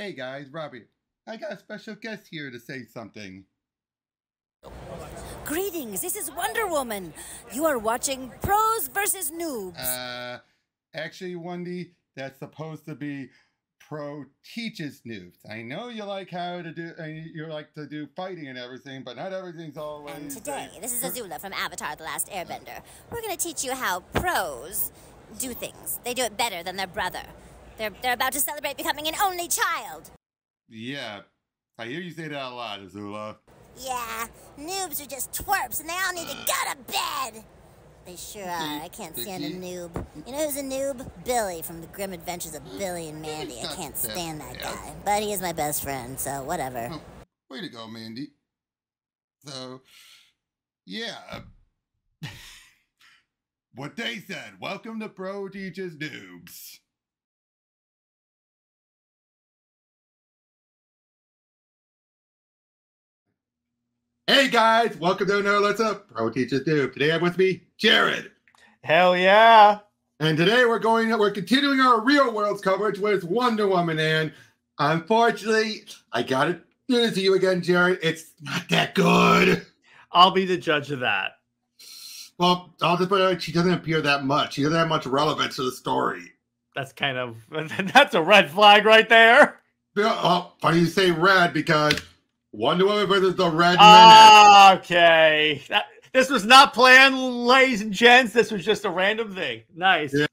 Hey guys, Robbie. I got a special guest here to say something. Greetings, this is Wonder Woman. You are watching Pros versus Noobs. Uh, actually, Wendy, that's supposed to be pro teaches noobs. I know you like how to do, uh, you like to do fighting and everything, but not everything's always. and today, this is Azula from Avatar The Last Airbender. We're going to teach you how pros do things. They do it better than their brother. They're, they're about to celebrate becoming an only child. Yeah, I hear you say that a lot, Azula. Yeah, noobs are just twerps and they all need to go to bed. They sure are. I can't stand a noob. You know who's a noob? Billy from the Grim Adventures of Billy and Mandy. I can't stand that guy. But he is my best friend, so whatever. Oh, way to go, Mandy. So, yeah. Uh, what they said. Welcome to Pro Teaches Noobs. Hey guys, welcome to another Let's Up Pro Teaches Noob. Today I'm with me, Jared. Hell yeah. And today we're going we're continuing our real world's coverage with Wonder Woman. And unfortunately, I gotta do this to you again, Jared. It's not that good. I'll be the judge of that. Well, I'll just put it out, she doesn't appear that much. She doesn't have much relevance to the story. That's kind of that's a red flag right there. Yeah, Oh, funny you say red because Wonder Woman versus the Red Menace. Ah, Okay. That, this was not planned, ladies and gents. This was just a random thing. Nice. Yeah.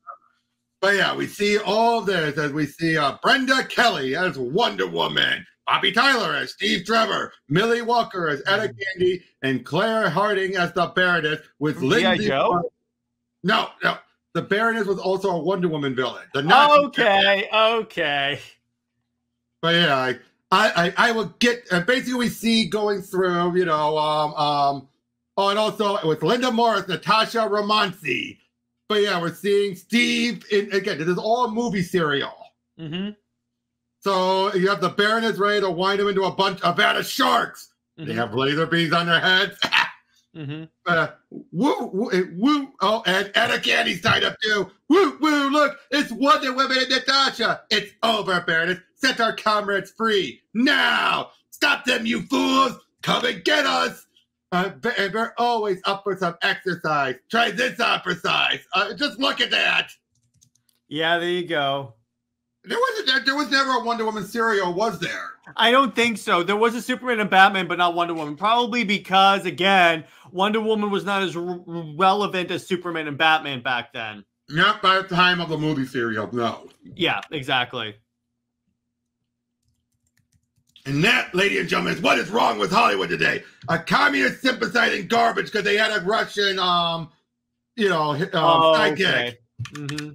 But yeah, we see all this as we see uh, Brenda Kelly as Wonder Woman, Bobby Tyler as Steve Trevor, Millie Walker as Etta Candy, and Claire Harding as the Baroness with From. Lindsay. Joe? No, no. The Baroness was also a Wonder Woman villain. The Nazi Okay, okay. But yeah, I, I, I, I will get. Uh, basically, we see going through, you know, um, um, oh, and also with Linda Morris, Natasha Romanzi. But yeah, we're seeing Steve in again. This is all movie serial. Mm-hmm. So you have the Baroness ready to wind him into a bunch a vat of sharks. They have laser beams on their heads. Mm-hmm. uh, woo, woo, woo. Oh, and Etta Candy's tied up too. Woo, woo, look, it's Wonder Woman and Natasha. It's over, Baroness. Set our comrades free. Now! Stop them, you fools! Come and get us! Uh, and we're always up for some exercise. Try this size. Uh, just look at that. Yeah, there you go. There wasn't there, there was never a Wonder Woman serial, was there? I don't think so. There was a Superman and Batman, but not Wonder Woman. Probably because, again, Wonder Woman was not as r- relevant as Superman and Batman back then. Not by the time of the movie serial, no. Yeah, exactly. And that, ladies and gentlemen, is what is wrong with Hollywood today. A communist sympathizing garbage because they had a Russian, um, you know, um, Oh, sidekick. okay. hmm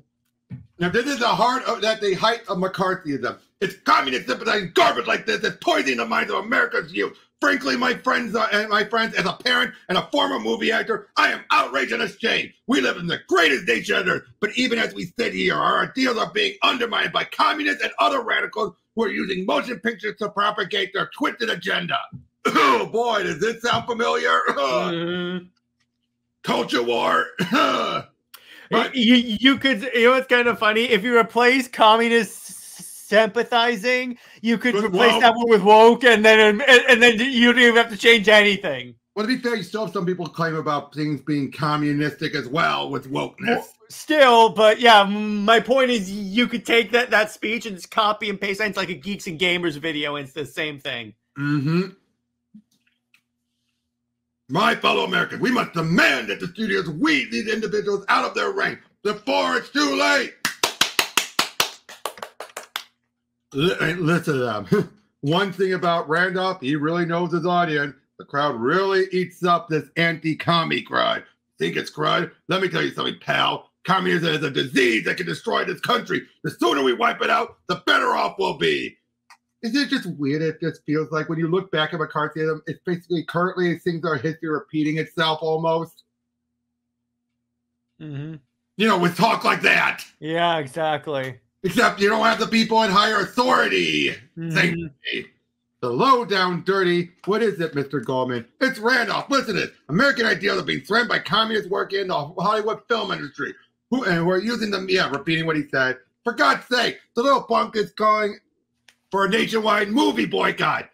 Now, this is the heart of that the height of McCarthyism. It's communist sympathizing garbage like this that's poisoning the minds of America's youth. Frankly, my friends uh, and my friends, as a parent and a former movie actor, I am outraged and ashamed. We live in the greatest nation on earth, but even as we sit here, our ideals are being undermined by communists and other radicals who are using motion pictures to propagate their twisted agenda. Oh boy, does this sound familiar? Mhm. Culture war. But- you, you could, you know, it's kind of funny. If you replace communist sympathizing, you could With replace woke. that one with woke, and then and, and then you don't even have to change anything. Well, to be fair, you still have some people claim about things being communistic as well with wokeness. Still, but yeah, my point is, you could take that that speech and just copy and paste it into like a geeks and gamers video, and it's the same thing. Mm-hmm. My fellow Americans, we must demand that the studios weed these individuals out of their rank before it's too late. Li- Listen to them. Um, one thing about Randolph, he really knows his audience. The crowd really eats up this anti-commie crud. Think it's crud? Let me tell you something, pal. Communism is a disease that can destroy this country. The sooner we wipe it out, the better off we'll be. Isn't it just weird? It just feels like when you look back at McCarthyism, it's basically currently things are history repeating itself almost. Mm-hmm. You know, with talk like that. Yeah, exactly. Except you don't have the people in higher authority. Say, Mhm. the low down dirty. What is it, Mr. Goldman? It's Randolph. Listen to this. American ideals are being threatened by communists working in the Hollywood film industry. Who and we're using them, yeah, repeating what he said. For God's sake, the little punk is calling for a nationwide movie boycott.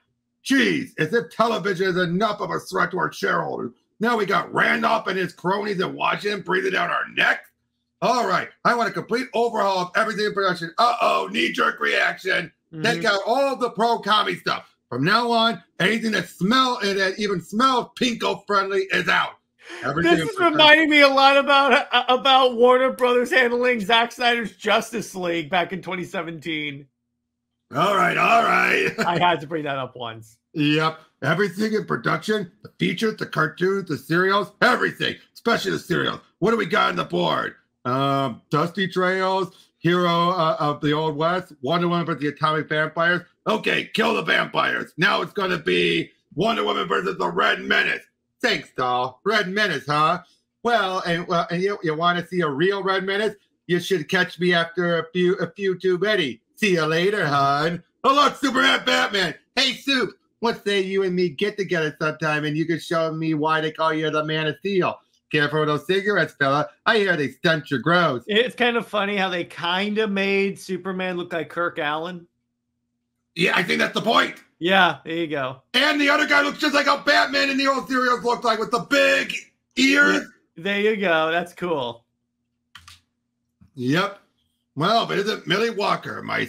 Jeez, as if television is enough of a threat to our shareholders. Now we got Randolph and his cronies in Washington breathing down our neck. All right, I want a complete overhaul of everything in production. Uh oh, knee jerk reaction. Mm-hmm. Take out all the pro commie stuff. From now on, anything that smell and that even smells pinko friendly is out. Everything this is reminding me a lot about uh, about Warner Brothers handling Zack Snyder's Justice League back in 2017. All right, all right. I had to bring that up once. Yep. Everything in production, the features, the cartoons, the serials, everything, especially the serials. What do we got on the board? Um, Dusty Trails, Hero uh, of the Old West, Wonder Woman versus the Atomic Vampires. Okay, kill the vampires. Now it's going to be Wonder Woman versus the Red Menace. Thanks, doll. Red Menace, huh? Well, and well, and you, you want to see a real Red Menace? You should catch me after a few a few too many. See you later, hon. Oh look, Superman, Batman. Hey, Soup. What say you and me get together sometime and you can show me why they call you the Man of Steel? Careful with those cigarettes, fella. I hear they stunt your growth. It's kind of funny how they kind of made Superman look like Kirk Alyn. Yeah, I think that's the point. Yeah, there you go. And the other guy looks just like a Batman in the old serials looked like with the big ears. There you go. That's cool. Yep. Well, but is it Millie Walker, my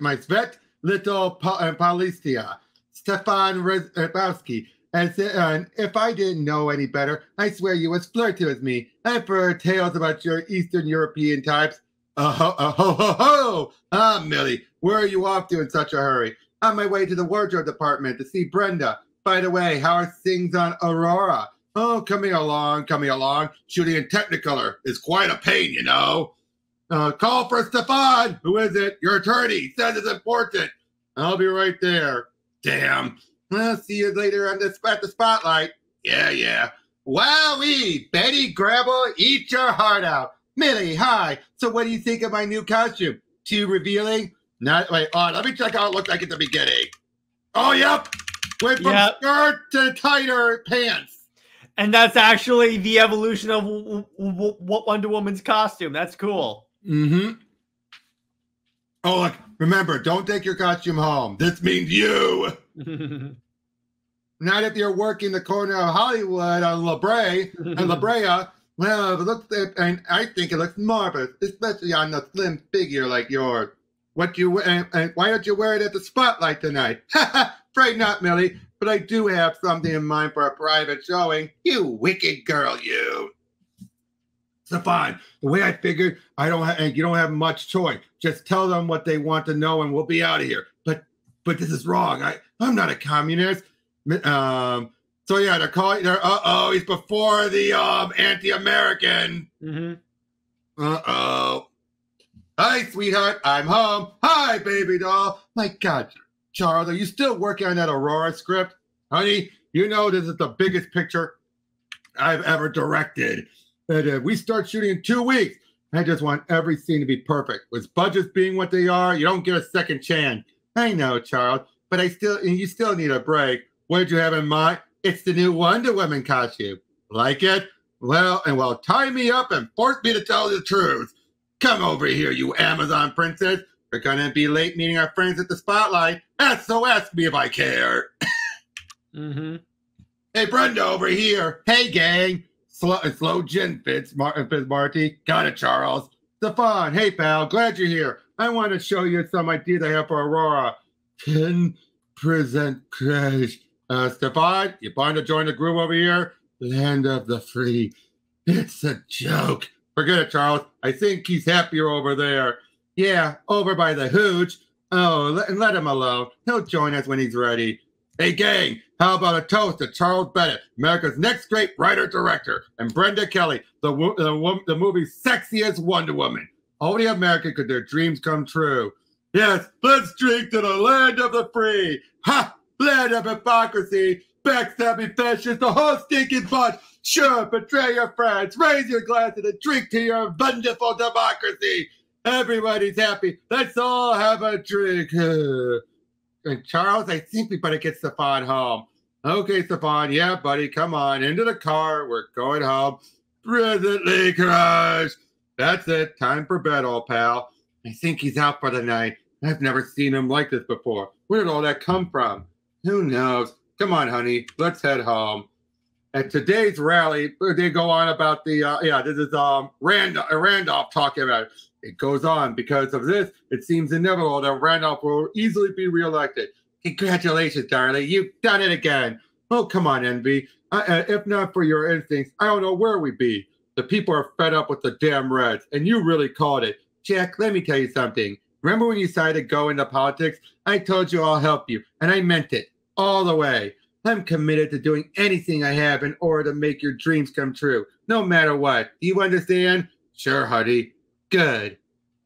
my Svet little uh, Palistia, Stefan Rebowski, and, and if I didn't know any better, I swear you was flirting with me. I've heard tales about your Eastern European types. Oh ho, oh ho, ho, ho. Ah, Millie, where are you off to in such a hurry? On my way to the wardrobe department to see Brenda. By the way, how are things on Aurora? Oh, coming along, coming along. Shooting in Technicolor is quite a pain, you know. Uh, call for Stefan. Who is it? Your attorney says it's important. I'll be right there. Damn. I'll see you later on the, at the spotlight. Yeah, yeah. Wowee, Betty Grable, eat your heart out. Millie, hi. So what do you think of my new costume? Too revealing? Not wait, oh, let me check how it looked like at the beginning. Oh, yep. Went from yep. skirt to tighter pants. And that's actually the evolution of what Wonder Woman's costume. That's cool. Mm-hmm. Oh, look, remember, don't take your costume home. This means you. Not if you're working the corner of Hollywood on La Brea and La Brea. Well, it looks, and I think it looks marvelous, especially on a slim figure like yours. What you and, and why don't you wear it at the spotlight tonight? Afraid not, Millie, but I do have something in mind for a private showing. You wicked girl, you. Fine. The way I figured, I don't have, you don't have much choice. Just tell them what they want to know, and we'll be out of here. But, but this is wrong. I, I'm not a communist. Um, so yeah, they're calling. They're uh oh, he's before the um anti-American. Mm-hmm. Uh oh. Hi, sweetheart. I'm home. Hi, baby doll. My God, Charles, are you still working on that Aurora script, honey? You know this is the biggest picture I've ever directed. Uh, we start shooting in two weeks. I just want every scene to be perfect. With budgets being what they are, you don't get a second chance. I know, Charles, but I still you still need a break. What did you have in mind? It's the new Wonder Woman costume. Like it? Well, and well, tie me up and force me to tell the truth. Come over here, you Amazon princess. We're gonna be late meeting our friends at the spotlight. So ask me if I care. mm-hmm. Hey, Brenda, over here. Hey, gang. Sloe, gin, Fitz, Mar- Fitz Marty. Got it, Charles. Stefan, hey, pal. Glad you're here. I want to show you some ideas I have for Aurora. 10% crash. Uh, Stefan, you plan to join the group over here? Land of the free. It's a joke. Forget it, Charles. I think he's happier over there. Yeah, over by the hooch. Oh, let, let him alone. He'll join us when he's ready. Hey, gang, how about a toast to Charles Bennett, America's next great writer director, and Brenda Kelly, the, the, the movie's sexiest Wonder Woman? Only America could their dreams come true. Yes, let's drink to the land of the free. Ha! Land of hypocrisy, backstabbing fascists, the whole stinking bunch. Sure, betray your friends, raise your glasses, and drink to your wonderful democracy. Everybody's happy. Let's all have a drink. And Charles, I think we better get Stefan home. Okay, Stefan. Yeah, buddy, come on into the car. We're going home. Presently, crush. That's it. Time for bed, old pal. I think he's out for the night. I've never seen him like this before. Where did all that come from? Who knows? Come on, honey, let's head home. At today's rally, they go on about the uh, yeah. This is um Randolph, Randolph talking about it. It goes on because of this. It seems inevitable that Randolph will easily be reelected. Congratulations, darling, you've done it again. Oh, come on, Envy. uh, if not for your instincts, I don't know where we'd be. The people are fed up with the damn Reds, and you really called it. Jack, let me tell you something. Remember when you decided to go into politics? I told you I'll help you, and I meant it all the way. I'm committed to doing anything I have in order to make your dreams come true, no matter what. Do you understand? Sure, Huddy. Good.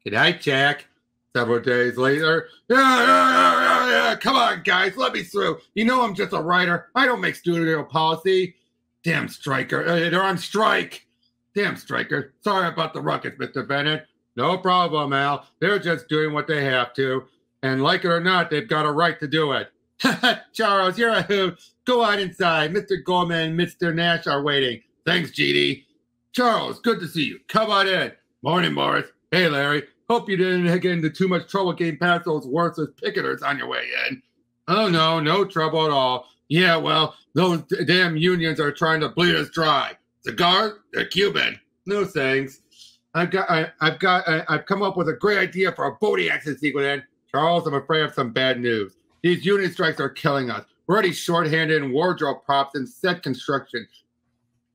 Good night, Jack. Several days later, yeah, yeah, yeah, yeah, come on, guys, let me through. You know I'm just a writer. I don't make studio policy. Damn Striker, uh, they're on strike. Damn Striker. Sorry about the ruckus, Mr. Bennett. No problem, Al. They're just doing what they have to, and like it or not, they've got a right to do it. Charles, you're a hoot. Go on inside. Mr. Goldman and Mr. Nash are waiting. Thanks, GD. Charles, good to see you. Come on in. Morning, Morris. Hey, Larry. Hope you didn't get into too much trouble getting past those worthless picketers on your way in. Oh, no, no trouble at all. Yeah, well, those damn unions are trying to bleed us dry. Cigar? They're Cuban. No thanks. I've got, I, have got, I, have come up with a great idea for a boating accident sequence. Charles, I'm afraid of some bad news. These union strikes are killing us. We're already shorthanded in wardrobe props and set construction.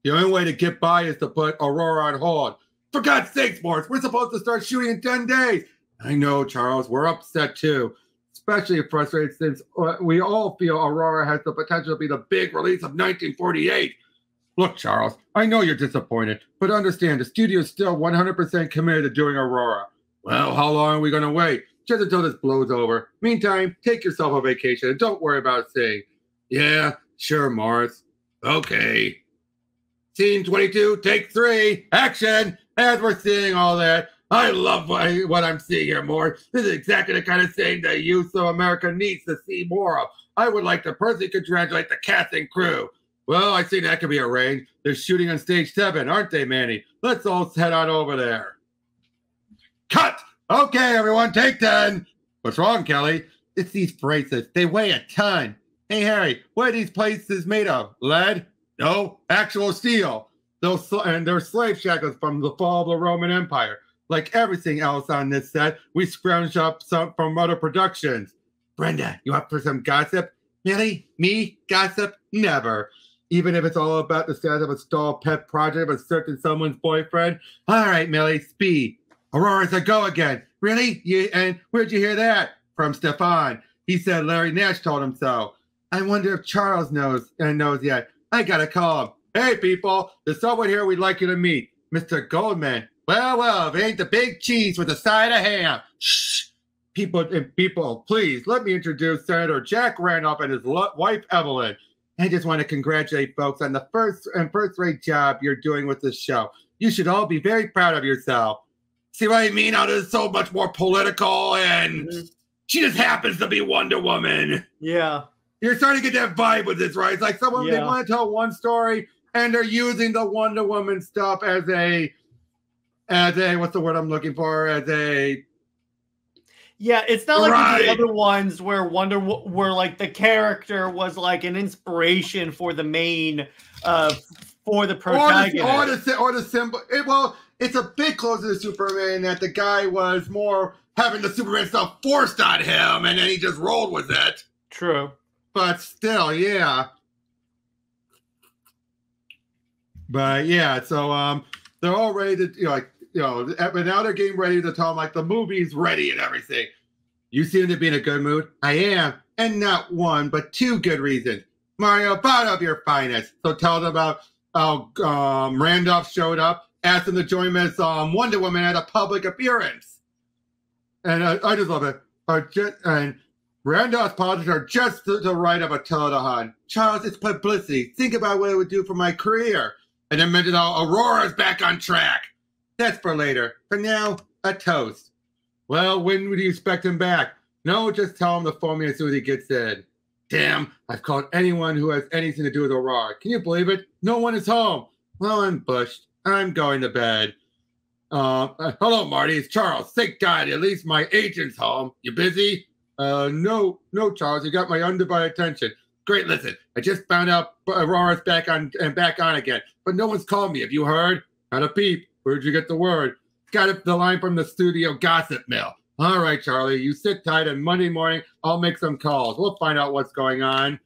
The only way to get by is to put Aurora on hold. For God's sakes, Morris, we're supposed to start shooting in 10 days. I know, Charles. We're upset too, especially frustrated since uh, we all feel Aurora has the potential to be the big release of 1948. Look, Charles, I know you're disappointed, but understand the studio is still 100% committed to doing Aurora. Well, how long are we going to wait? Just until this blows over. Meantime, take yourself a vacation and don't worry about saying, yeah, sure, Morris. Okay. Scene 22, take three, action. As we're seeing all that, I love what I'm seeing here, Morris. This is exactly the kind of thing the youth of America needs to see more of. I would like to personally congratulate the cast and crew. Well, I see that could be arranged. They're shooting on stage seven, aren't they, Manny? Let's all head on over there. Cut! Okay, everyone, take 10. What's wrong, Kelly? It's these bracelets. They weigh a ton. Hey, Harry, what are these places made of? Lead? No, actual steel. Those and they're slave shackles from the fall of the Roman Empire. Like everything else on this set, we scrounged up some from other productions. Brenda, you up for some gossip? Really? Me? Gossip? Never. Even if it's all about the status of a stalled pet project of a certain someone's boyfriend. All right, Millie, speed. Aurora's a go again. Really? You, and where'd you hear that? From Stefan. He said Larry Nash told him so. I wonder if Charles knows and knows yet. I gotta call him. Hey, people, there's someone here we'd like you to meet. Mr. Goldman. Well, well, if it ain't the big cheese with a side of ham. Shh. People and people, please let me introduce Senator Jack Randolph and his wife Evelyn. I just want to congratulate folks on the first and first rate job you're doing with this show. You should all be very proud of yourself. See what I mean? How this is so much more political and mm-hmm. she just happens to be Wonder Woman. Yeah. You're starting to get that vibe with this, right? It's like someone yeah. they want to tell one story and they're using the Wonder Woman stuff as a as a what's the word I'm looking for? As a yeah, it's not like right. the other ones where Wonder where like the character was like an inspiration for the main uh for the protagonist or the or the, or the symbol. It, well, it's a bit closer to Superman that the guy was more having the Superman stuff forced on him and then he just rolled with it. True. But still, yeah. But yeah, so um they're all ready to you know, like you know, but now they're getting ready to tell him like the movie's ready and everything. You seem to be in a good mood. I am, and not one, but two good reasons. Mario, brought up your finest. So tell them about how um, Randolph showed up asked him to join him as um, Wonder Woman at a public appearance. And I, I just love it. just, and Randolph's politics are just the, the right of Attila the Hun. Charles, it's publicity. Think about what it would do for my career. And then mentioned how Aurora's back on track. That's for later. For now, a toast. Well, when would you expect him back? No, just tell him to phone me as soon as he gets in. Damn, I've called anyone who has anything to do with Aurora. Can you believe it? No one is home. Well, I'm bushed. I'm going to bed. Uh, uh, hello, Marty. It's Charles. Thank God, at least my agent's home. You busy? Uh, no, no, Charles. You got my undivided attention. Great. Listen, I just found out Aurora's back on and back on again, but no one's called me. Have you heard? Had a peep. Where'd you get the word? Got it, the line from the studio gossip mill. All right, Charlie, you sit tight, and Monday morning I'll make some calls. We'll find out what's going on.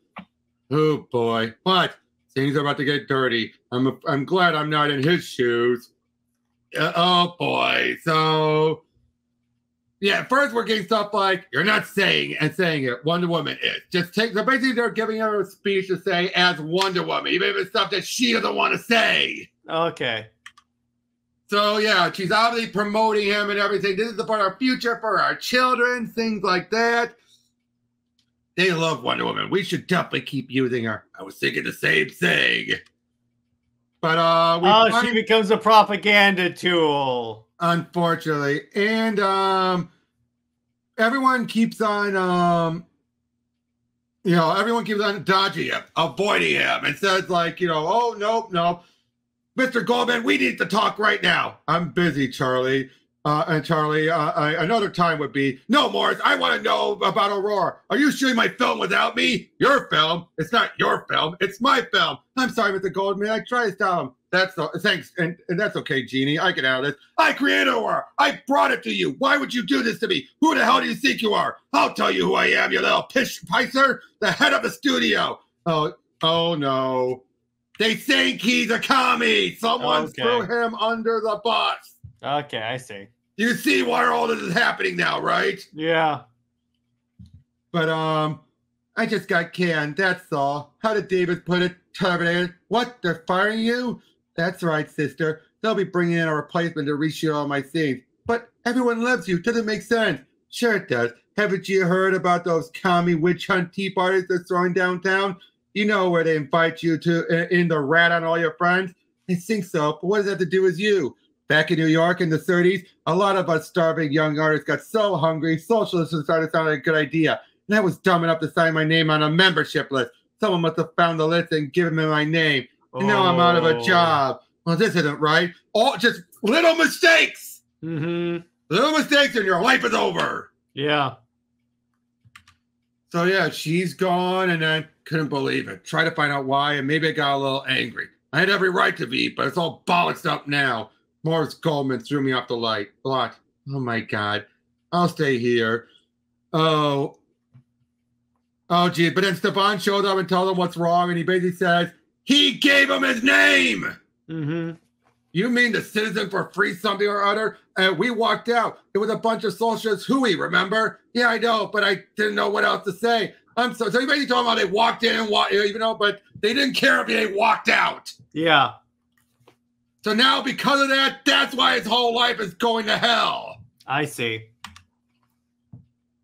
Oh boy, what? Things are about to get dirty. I'm I'm glad I'm not in his shoes. Uh, oh boy, so yeah, first we're getting stuff like you're not saying and saying it. Wonder Woman is just take. So basically, they're giving her a speech to say as Wonder Woman, even if it's stuff that she doesn't want to say. Okay. So yeah, she's obviously promoting him and everything. This is about our future for our children, things like that. They love Wonder Woman. We should definitely keep using her. I was thinking the same thing. But uh Oh, find, she becomes a propaganda tool. Unfortunately. And um everyone keeps on um you know, everyone keeps on dodging him, avoiding him, and says like, you know, oh nope, nope. Mr. Goldman, we need to talk right now. I'm busy, Charlie. Uh, and Charlie, uh, I, another time would be no, Morris. I want to know about Aurora. Are you shooting my film without me? Your film? It's not your film. It's my film. I'm sorry, Mr. Goldman. I tried to tell him. That's uh, thanks, and, and that's okay, Jeannie. I can handle this. I created Aurora. I brought it to you. Why would you do this to me? Who the hell do you think you are? I'll tell you who I am, you little pish picer, the head of the studio. Oh, oh no. They think he's a commie. Someone okay. threw him under the bus. Okay, I see. You see why all this is happening now, right? Yeah. But um, I just got canned. That's all. How did David put it? Terminated. What? They're firing you? That's right, sister. They'll be bringing in a replacement to reshoot all my scenes. But everyone loves you. Doesn't make sense. Sure it does. Haven't you heard about those commie witch hunt tea parties they're throwing downtown? You know where they invite you to in the rat on all your friends? I think so, but what does that have to do with you? Back in New York in the 30s, a lot of us starving young artists got so hungry, socialism started to sound like a good idea. And I was dumb enough to sign my name on a membership list. Someone must have found the list and given me my name. And now I'm out of a oh. job. Well, this isn't right. All just little mistakes. Mm-hmm. Little mistakes, and your life is over. Yeah. So yeah, she's gone, and I couldn't believe it. Try to find out why, and maybe I got a little angry. I had every right to be, but it's all bollocks up now. Morris Goldman threw me off the light. Block. Oh my God. I'll stay here. Oh. Oh, gee. But then Stefan showed up and told him what's wrong, and he basically says, he gave him his name. Mm-hmm. You mean the citizen for free something or other? And we walked out. It was a bunch of socialists hooey, remember? Yeah, I know, but I didn't know what else to say. I'm so so you basically told them how they walked in and walked, you know, but they didn't care if they walked out. Yeah. So now because of that, that's why his whole life is going to hell. I see.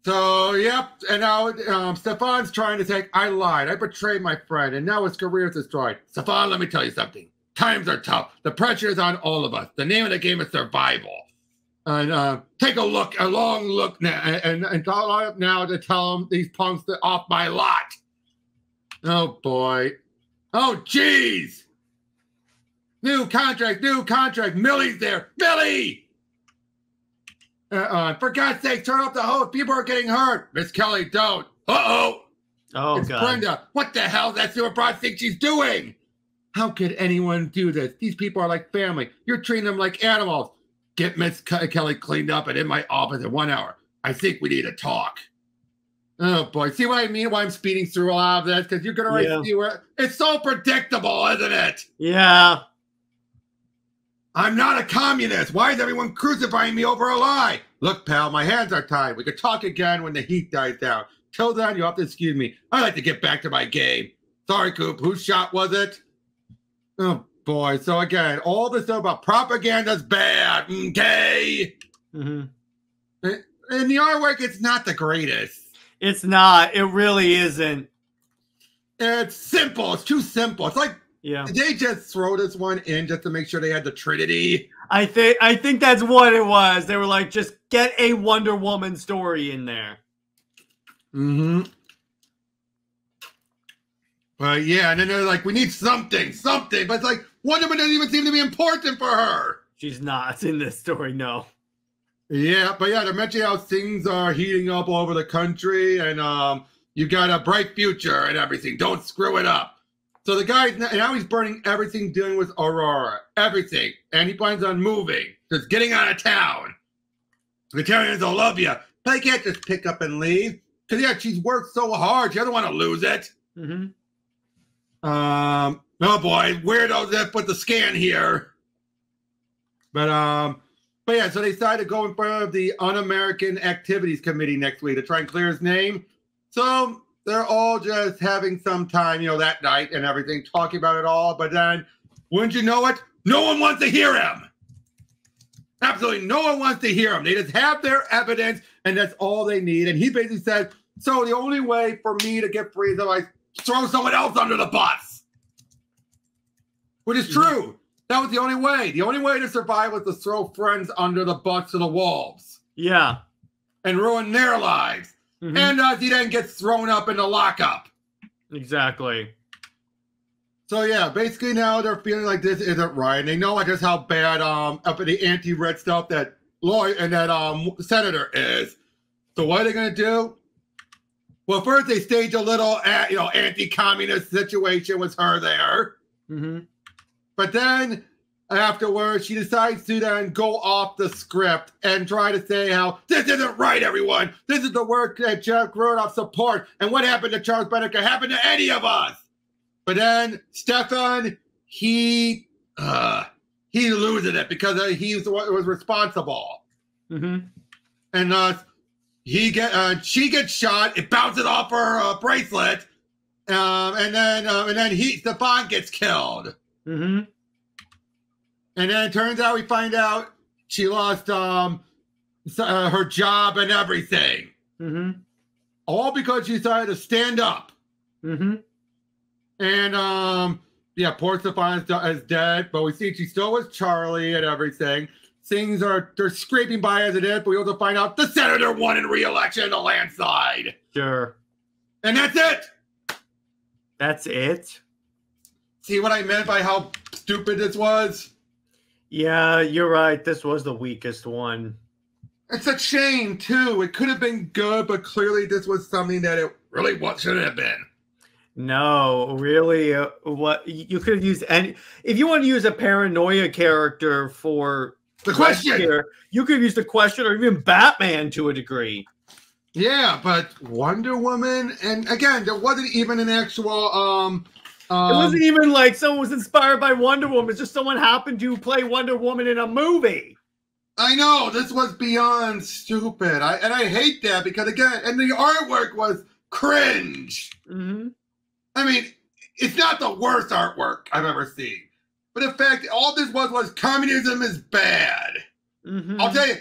So yep, and now um, Stefan's trying to say I lied, I betrayed my friend, and now his career is destroyed. Stefan, let me tell you something. Times are tough. The pressure is on all of us. The name of the game is survival. And uh, take a look, a long look now, and, and call up now to tell them these punks to off my lot. Oh boy. Oh jeez. New contract, new contract. Millie's there. Millie! Uh-uh. For God's sake, turn off the hose. People are getting hurt. Miss Kelly, don't. Uh-oh. Oh, it's God. Brenda. What the hell that super broad think she's doing? How could anyone do this? These people are like family. You're treating them like animals. Get Miss Kelly cleaned up and in my office in one hour. I think we need to talk. Oh boy, see what I mean? Why I'm speeding through a lot of this? Because you're gonna already yeah. see where it's so predictable, isn't it? Yeah. I'm not a communist. Why is everyone crucifying me over a lie? Look, pal, my hands are tied. We could talk again when the heat dies down. Till then, you'll have to excuse me. I'd like to get back to my game. Sorry, Coop. Whose shot was it? Oh boy. So again, all this stuff about propaganda's bad. Okay. Mm-hmm. In the artwork, it's not the greatest. It's not. It really isn't. It's simple. It's too simple. It's like yeah. Did they just throw this one in just to make sure they had the Trinity? I think I think that's what it was. They were like, just get a Wonder Woman story in there. Mm-hmm. But yeah, and then they're like, we need something, something. But it's like Wonder Woman doesn't even seem to be important for her. She's not in this story, no. Yeah, but yeah, they're mentioning how things are heating up all over the country, and um, you got a bright future and everything. Don't screw it up. So the guy's now he's burning everything dealing with Aurora, everything, and he plans on moving, just getting out of town. The Italians will love you, but I can't just pick up and leave because yeah, she's worked so hard. She doesn't want to lose it. Mm-hmm. Um, oh boy, weirdo zip with the scan here. But um, but yeah, so they decided to go in front of the Un-American Activities Committee next week to try and clear his name. So they're all just having some time, you know, that night and everything, talking about it all. But then, wouldn't you know it? No one wants to hear him. Absolutely no one wants to hear him. They just have their evidence, and that's all they need. And he basically said, "So the only way for me to get free is if I throw someone else under the bus," which is mm-hmm. true. That was the only way. The only way to survive was to throw friends under the bus to the wolves Yeah. and ruin their lives. Mhm. And uh, he then gets thrown up in the lockup. exactly. So yeah, basically now they're feeling like this isn't right. And they know like just how bad um up in the anti-red stuff that Lloyd and that um senator is. So what are they gonna do? Well, first they stage a little uh, you know anti-communist situation with her there. Mm-hmm. But then afterwards, she decides to then go off the script and try to say how this isn't right, everyone. This is the work that Jeff Grodoff support. And what happened to Charles Bennett could happen to any of us. But then Stefan, he uh he loses it because uh, he was the one was responsible. Mm-hmm. And uh he get uh she gets shot, it bounces off her uh, bracelet. Um, and then um, and then he Stefan gets killed. Mm-hmm. And then it turns out we find out she lost um uh, her job and everything, Mm-hmm. all because she decided to stand up. Mm-hmm. And um, yeah, poor Stefan is, dead, but we see she still was Charlie and everything. Things are they're scraping by as it is, but we also find out the senator won in re-election, a landslide, Sure. and that's it. That's it. See what I meant by how stupid this was? Yeah, you're right. This was the weakest one. It's a shame too. It could have been good, but clearly this was something that it really shouldn't have been. No, really. Uh, what you could have used any if you want to use a paranoia character for The question. here, you could have used the question or even Batman to a degree. Yeah, but Wonder Woman, and again, there wasn't even an actual um. Um it wasn't even like someone was inspired by Wonder Woman. It's just someone happened to play Wonder Woman in a movie. I know this was beyond stupid. I and I hate that because again, and the artwork was cringe. Mm-hmm. I mean, it's not the worst artwork I've ever seen, but in fact, all this was was communism is bad. Mm-hmm. I'll tell you,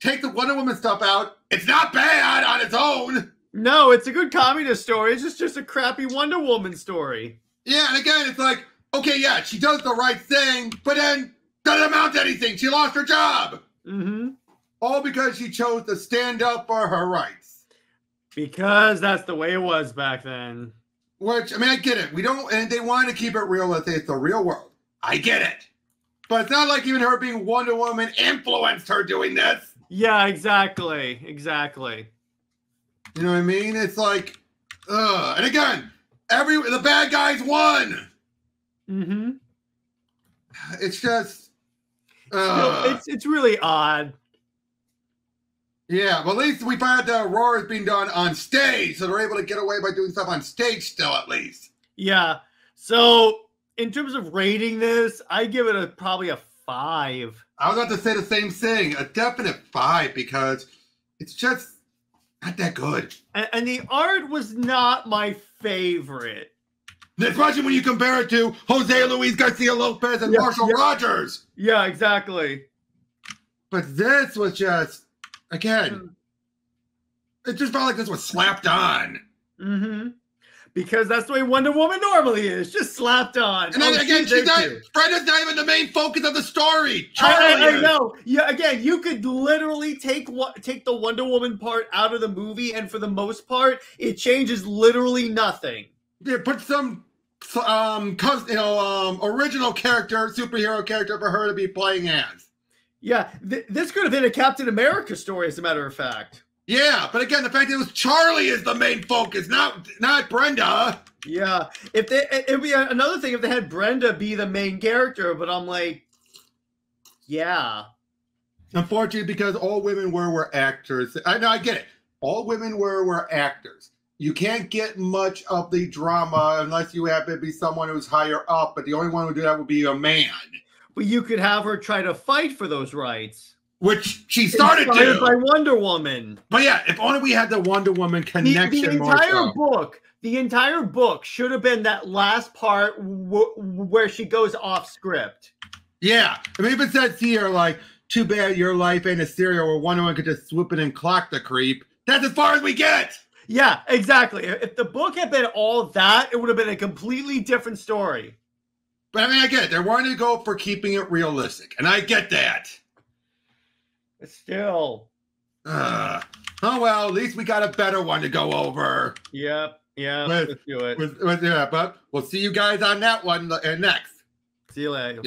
take the Wonder Woman stuff out. It's not bad on its own. No, it's a good communist story. It's just just a crappy Wonder Woman story. Yeah, and again, it's like, okay, yeah, she does the right thing, but then doesn't amount to anything. She lost her job. Mm-hmm. All because she chose to stand up for her rights. Because that's the way it was back then. Which, I mean, I get it. We don't, and they wanted to keep it real. Let's say it's the real world. I get it. But it's not like even her being Wonder Woman influenced her doing this. Yeah, exactly. Exactly. You know what I mean? It's like, ugh. And again, every the bad guys won. Mm-hmm. It's just, ugh. it's it's really odd. Yeah, but at least we found out that Aurora is being done on stage, so they're able to get away by doing stuff on stage still, at least. Yeah. So in terms of rating this, I give it a probably a five. I was about to say the same thing, a definite five, because it's just not that good. And, and the art was not my favorite. Especially when you compare it to Jose Luis Garcia Lopez and Yeah, Marshall yeah. Rogers. Yeah, exactly. But this was just, again, it just felt like this was slapped on. Mm-hmm. Because that's the way Wonder Woman normally is, just slapped on. And then Oh, again, she's not, into. Freda's not even the main focus of the story. I, I- Charlie I know. Yeah, again, you could literally take what take the Wonder Woman part out of the movie, and for the most part, it changes literally nothing. Yeah, put some um you know um original character superhero character for her to be playing as Yeah, th- this could have been a Captain America story, as a matter of fact. Yeah, but again, the fact that it was Charlie is the main focus, not not Brenda. Yeah, if they, it'd be another thing if they had Brenda be the main character, but I'm like, yeah. Unfortunately, because all women were were actors. I know, I get it. All women were were actors. You can't get much of the drama unless you happen to be someone who's higher up. But the only one who would do that would be a man. But you could have her try to fight for those rights, which she started to by Wonder Woman. But yeah, if only we had the Wonder Woman connection. The, the entire book, the entire book should have been that last part where she goes off script. Yeah, I mean, if it says here like, "Too bad your life ain't a serial where Wonder Woman could just swoop in and clock the creep." That's as far as we get. Yeah, exactly. If the book had been all that, it would have been a completely different story. But I mean, I get it. They're wanting to go for keeping it realistic, and I get that. Still. Uh, oh well, at least we got a better one to go over. Yep. Yeah. With, let's do it. With, with, yeah, but we'll see you guys on that one uh, next. See you later.